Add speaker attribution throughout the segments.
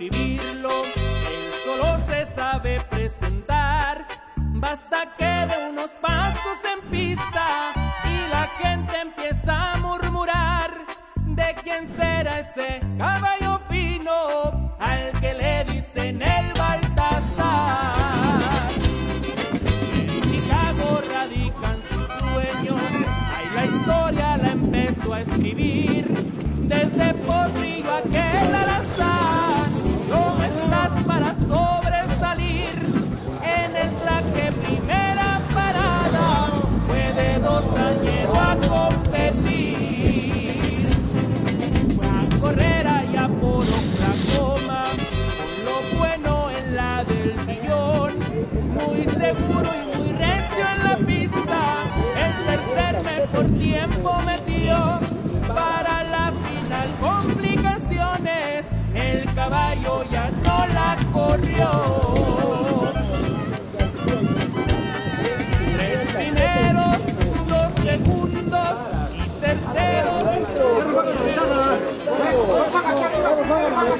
Speaker 1: sabe escribirlo, él solo se sabe presentar. Basta que dé unos pasos en pista y la gente empieza a murmurar de quién será ese caballo fino al que le dicen el Baltasar. En Chicago radican sus dueños, ahí la historia la empezó a escribir muy seguro y muy recio en la pista, el tercer mejor tiempo metió para la final complicaciones, el caballo ya no la corrió.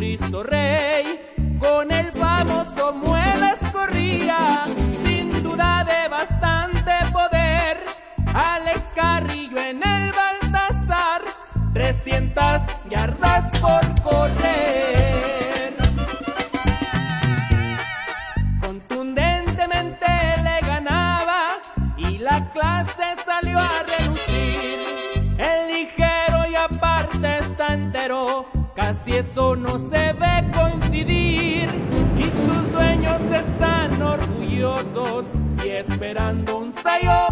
Speaker 1: Cristo Rey, con el famoso Muelas corría, sin duda de bastante poder. Alex Carrillo en el Baltasar, 300 yardas por correr. Contundentemente le ganaba y la clase salió a casi eso no se ve coincidir. Y sus dueños están orgullosos y esperando un sayo.